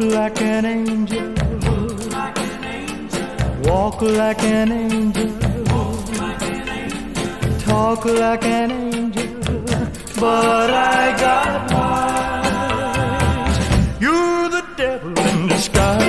like an angel. Walk like an angel. Talk like an angel. But I got wise. You're the devil in disguise.